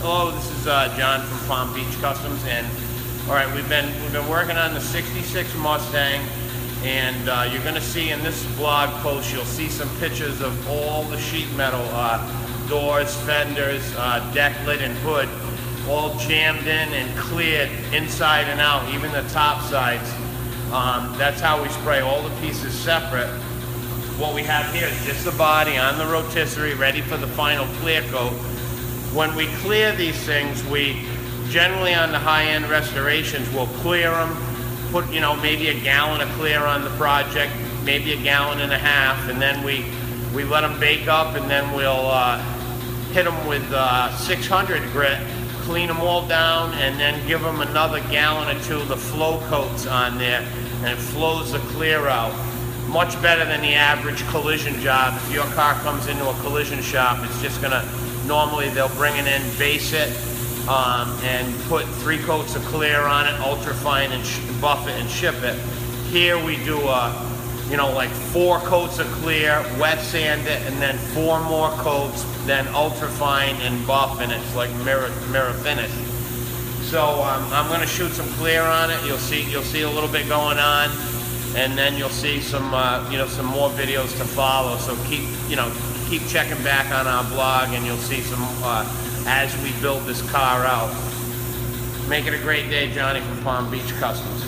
Hello, this is uh, John from Palm Beach Customs, and all right, we've been we've been working on the '66 Mustang, and uh, you're going to see in this blog post you'll see some pictures of all the sheet metal uh, doors, fenders, uh, deck lid, and hood, all jammed in and cleared inside and out, even the top sides. Um, that's how we spray all the pieces separate. What we have here is just the body on the rotisserie, ready for the final clear coat when we clear these things, we generally on the high-end restorations will clear them, put you know maybe a gallon of clear on the project, maybe a gallon and a half, and then we we let them bake up, and then we'll uh, hit them with uh, 600 grit, clean them all down, and then give them another gallon or two of the flow coats on there, and it flows the clear out. Much better than the average collision job. If your car comes into a collision shop, it's just gonna Normally they'll bring it in, base it, um, and put three coats of clear on it, ultra fine, and buff it and ship it. Here we do a, you know, like four coats of clear, wet sand it, and then four more coats, then ultra fine and buff, and it's like mirror mirror finish. So um, I'm going to shoot some clear on it. You'll see you'll see a little bit going on, and then you'll see some uh, you know some more videos to follow. So keep you know keep checking back on our blog and you'll see some uh, as we build this car out. Make it a great day, Johnny from Palm Beach Customs.